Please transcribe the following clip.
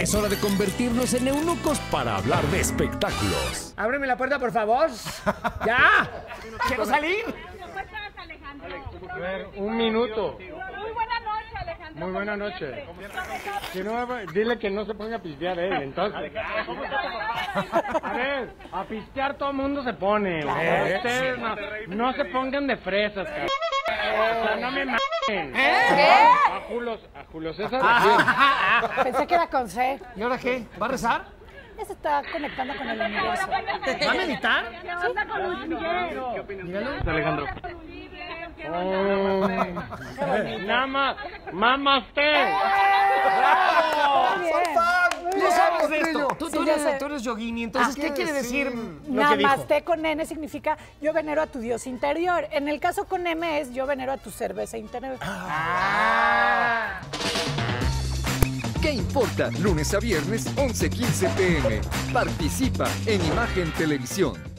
Es hora de convertirnos en eunucos para hablar de espectáculos. Ábreme la puerta, por favor. ¡Ya! ¡Quiero salir! ¿Cómo estás, Alejandro? A ver, un minuto. Muy buena noche, Alejandro. Muy buena noche. siempre. Que no, dile que no se ponga a pistear él, entonces. A ver, a pistear todo el mundo se pone. Ustedes no, no se pongan de fresas, cabrón. O sea, no me mamen. A Julio, a Julio César. Pensé que era con C. ¿Y ahora qué? ¿Va a rezar? Ya se está conectando con el universo. ¿Va a meditar? ¿Qué onda con Luis Miguel? Míralo. Alejandro. ¿Qué Oh, nada más. Mamaste. Muy bien. Tú sabes de Tú, eres, entonces, ¿qué quiere decir lo que dijo? Namaste con N significa yo venero a tu Dios interior. En el caso con M es yo venero a tu cerveza interior. ¿Qué importa? Lunes a viernes, 11.15 pm. Participa en Imagen Televisión.